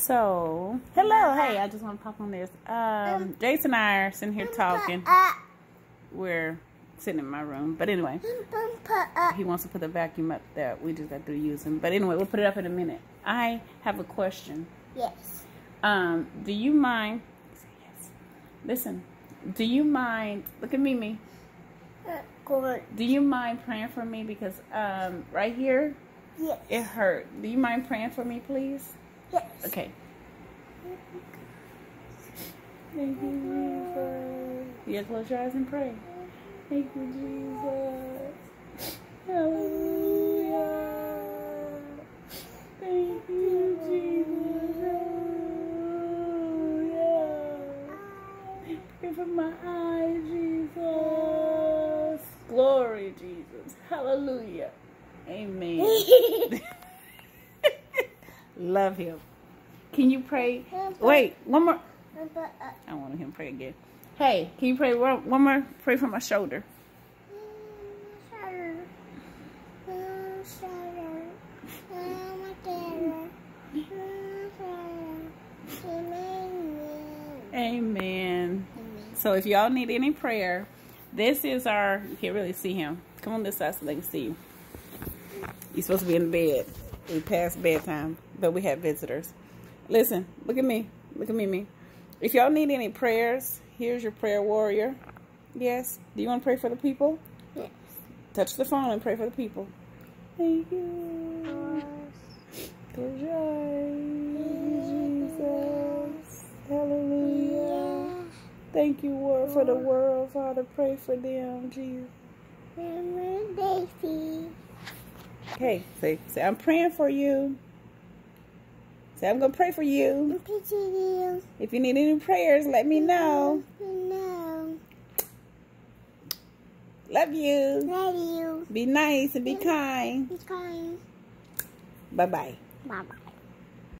So, hello, hey, I just want to pop on this. Um, Jason and I are sitting here talking. We're sitting in my room, but anyway, he wants to put the vacuum up there. We just got through using, but anyway, we'll put it up in a minute. I have a question. Yes. Um, do you mind? Yes. Listen, do you mind? Look at Mimi. Do you mind praying for me because um, right here Yes. it hurt. Do you mind praying for me, please? Yes. Okay. Thank you, Jesus. Yeah, close your eyes and pray. Thank you, Jesus. Hallelujah. Thank you, Jesus. Hallelujah. Pray for my eyes, Jesus. Glory, Jesus. Hallelujah. Amen. Love him. Can you pray? Wait, one more. I want him to pray again. Hey, can you pray one, one more? Pray for my shoulder. Amen. So if y'all need any prayer, this is our, you can't really see him. Come on this side so they can see you. You're supposed to be in the bed. We passed bedtime, but we had visitors. Listen, look at me. Look at me, me. If y'all need any prayers, here's your prayer warrior. Yes. Do you want to pray for the people? Yes. Touch the phone and pray for the people. Thank you. Close your eyes, Jesus. Hallelujah. Thank you, Lord, for the world, Father. Pray for them, Jesus. Okay, say, say, I'm praying for you. Say, I'm going to pray for you. You. If you need any prayers, let me know. No. Love you. Love you. Be nice and be kind. Be kind. Bye-bye. Bye bye.